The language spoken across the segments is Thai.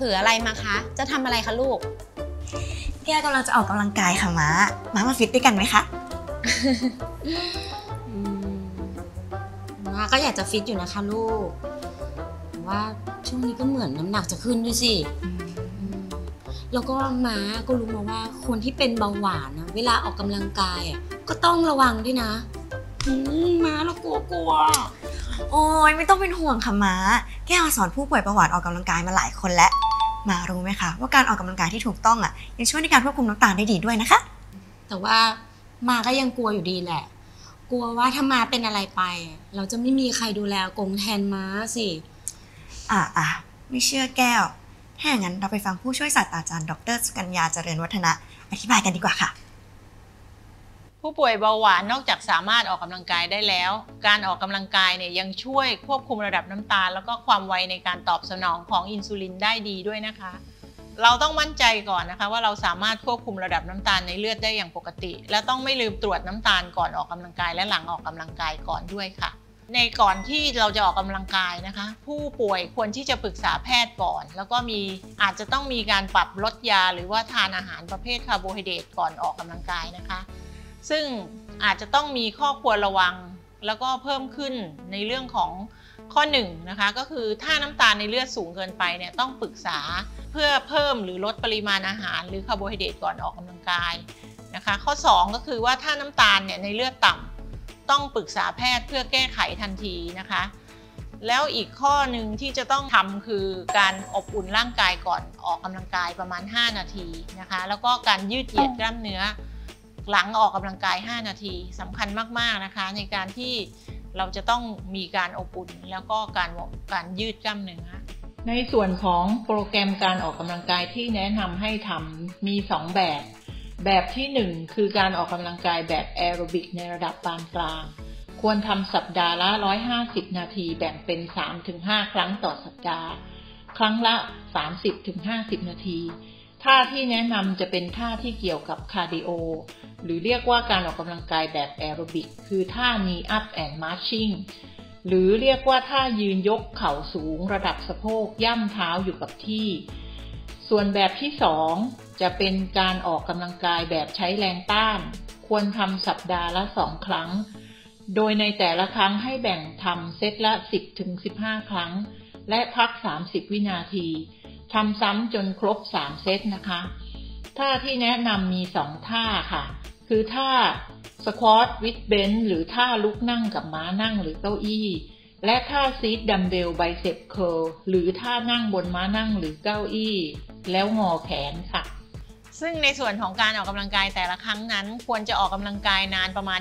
ถืออะไรมาคะ จะทำอะไรคะลูก แก้วกำลังจะออกกำลังกายค่ะม้าม้ามาฟิตด้วยกันไหมคะอืมม้าก็อยากจะฟิตอยู่นะคะลูกแต่ว่าช่วงนี้ก็เหมือนน้ำหนักจะขึ้นด้วยสิอืมแล้วก็ม้าก็รู้มาว่าคนที่เป็นเบาหวานนะเวลาออกกำลังกายอะก็ต้องระวังด้วยนะอืมม้าเรากลัวกลัวโอ้ยไม่ต้องเป็นห่วงค่ะม้า แก้วสอนผู้ป่วยประวัติออกกำลังกายมาหลายคนแล้ว มารู้ไหมคะว่าการออกกำลังกายที่ถูกต้องอะยังช่วยในการควบคุมน้ำตาลได้ดีด้วยนะคะ แต่ว่ามาก็ยังกลัวอยู่ดีแหละ กลัวว่าถ้ามาเป็นอะไรไป เราจะไม่มีใครดูแลอากงแทนม้าสิ อะอะไม่เชื่อแก้ว ถ้าอย่างนั้นเราไปฟังผู้ช่วยศาสตราจารย์ ดรสุกัญญาเจริญวัฒนะ อธิบายกันดีกว่าค่ะ ผู้ป่วยเบาหวานนอกจากสามารถออกกำลังกายได้แล้ว การออกกำลังกายเนี่ยยังช่วยควบคุมระดับน้ำตาล แล้วก็ความไวในการตอบสนองของอินซูลินได้ดีด้วยนะคะ เราต้องมั่นใจก่อนนะคะว่าเราสามารถควบคุมระดับน้ำตาลในเลือดได้อย่างปกติ และต้องไม่ลืมตรวจน้ำตาลก่อนออกกำลังกายและหลังออกกำลังกายก่อนด้วยค่ะ ในก่อนที่เราจะออกกำลังกายนะคะ ผู้ป่วยควรที่จะปรึกษาแพทย์ก่อน แล้วก็มีอาจจะต้องมีการปรับลดยา หรือว่าทานอาหารประเภทคาร์โบไฮเดรตก่อนออกกำลังกายนะคะ ซึ่งอาจจะต้องมีข้อควรระวัง แล้วก็เพิ่มขึ้นในเรื่องของข้อ1นงนะคะก็คือถ้าน้ำตาลในเลือดสูงเกินไปเนี่ยต้องปรึกษาเพื่อเพิ่มหรือลดปริมาณอาหาร หรือคาร์โบไฮเดรตก่อนออกกำลังกายนะคะข้อ 2 ก็คือว่าถ้าน้ำตาลเนี่ยในเลือดต่ำต้องปรึกษาแพทย์เพื่อแก้ไขทันทีนะคะ แล้วอีกข้อหนึ่งที่จะต้องทำคือการอบอุ่นร่างกายก่อนออกกำลังกายประมาณ 5 นาทีนะคะ แล้วก็การยืดเหยียดกล้ามเนื้อ หลังออกกำลังกาย 5 นาทีสำคัญมากๆนะคะ ในการที่เราจะต้องมีการอบอุ่นแล้วก็การการยืดกล้ามเนื้อในส่วนของโปรแกรมการออกกำลังกายที่แนะนำให้ทำมี 2 แบบ แบบที่ 1 คือการออกกำลังกายแบบแอโรบิกในระดับปานกลาง ควรทำสัปดาห์ละ 150 นาทีแบ่งเป็น 3-5 ครั้งต่อสัปดาห์ ครั้งละ 30-50 นาที ท่าที่แนะนำจะเป็นท่าที่เกี่ยวกับคาร์ดิโอ หรือเรียกว่าการออกกำลังกายแบบแอโรบิก คือท่า knee up and marching หรือเรียกว่าท่ายืนยกเข่าสูงระดับสะโพกย่ำเท้าอยู่กับที่ ส่วนแบบที่ 2 จะเป็นการออกกำลังกายแบบใช้แรงต้าน ควรทำสัปดาห์ละ 2 ครั้ง โดยในแต่ละครั้งให้แบ่งทำเซตละ 10-15 ครั้ง และพัก 30 วินาที ทำซ้ำจนครบ3เซตนะคะท่าที่แนะนำมี2ท่าค่ะ คือท่า squat with bench หรือท่าลุกนั่งกับม้านั่งหรือเก้าอี้ และท่า seated dumbbell bicep curl หรือท่านั่งบนม้านั่งหรือเก้าอี้ แล้วงอแขนค่ะ ซึ่งในส่วนของการออกกำลังกายแต่ละครั้งนั้น ควรจะออกกำลังกายนานประมาณ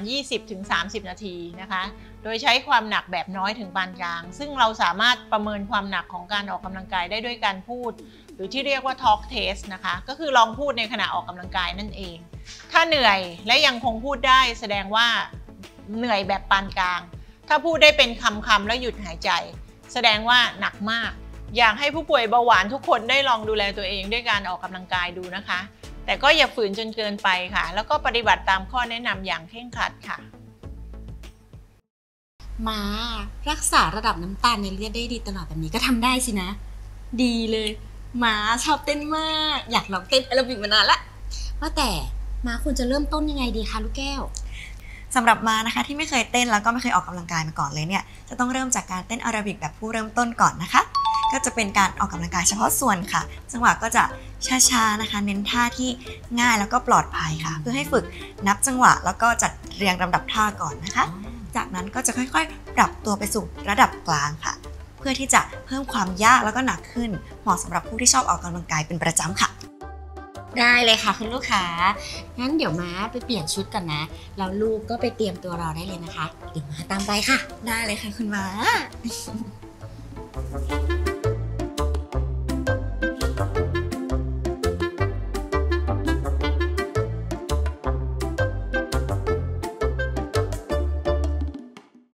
20-30 นาทีนะคะ โดยใช้ความหนักแบบน้อยถึงปานกลาง ซึ่งเราสามารถประเมินความหนักของการออกกำลังกายได้ด้วยการพูด หรือที่เรียกว่า talk test นะคะ ก็คือลองพูดในขณะออกกำลังกายนั่นเอง ถ้าเหนื่อยและยังคงพูดได้แสดงว่าเหนื่อยแบบปานกลาง ถ้าพูดได้เป็นคำๆแล้วหยุดหายใจ แสดงว่าหนักมาก อยากให้ผู้ป่วยเบาหวานทุกคนได้ลองดูแลตัวเองด้วยการออกกำลังกายดูนะคะ แต่ก็อย่าฝืนจนเกินไปค่ะ แล้วก็ปฏิบัติตามข้อแนะนำอย่างเคร่งครัดค่ะม้ารักษาระดับน้ำตาลในเลือดได้ดีตลอดแบบนี้ก็ทำได้สินะ ดีเลยม้าชอบเต้นมาก อยากลองเต้นแอโรบิกมานานละว่าแต่ม้าควรจะเริ่มต้นยังไงดีคะลูกแก้วสำหรับมานะคะที่ไม่เคยเต้นแล้วก็ไม่เคยออกกำลังกายมาก่อนเลยเนี่ยจะต้องเริ่มจากการเต้นอาราบิกแบบผู้เริ่มต้นก่อนนะคะ ก็จะเป็นการออกกำลังกายเฉพาะส่วนค่ะ จังหวะก็จะช้าๆนะคะ เน้นท่าที่ง่ายแล้วก็ปลอดภัยค่ะ เพื่อให้ฝึกนับจังหวะ แล้วก็จัดเรียงลำดับท่าก่อนนะคะ จากนั้นก็จะค่อยๆ ปรับตัวไปสู่ระดับกลางค่ะ เพื่อที่จะเพิ่มความยากแล้วก็หนักขึ้นเหมาะสำหรับผู้ที่ชอบออกกำลังกายเป็นประจำค่ะได้เลยค่ะคุณลูกค้า งั้นเดี๋ยวม้าไปเปลี่ยนชุดก่อนนะ แล้วลูกก็ไปเตรียมตัวรอได้เลยนะคะ เดี๋ยวม้าตามไปค่ะ ได้เลยค่ะคุณม้า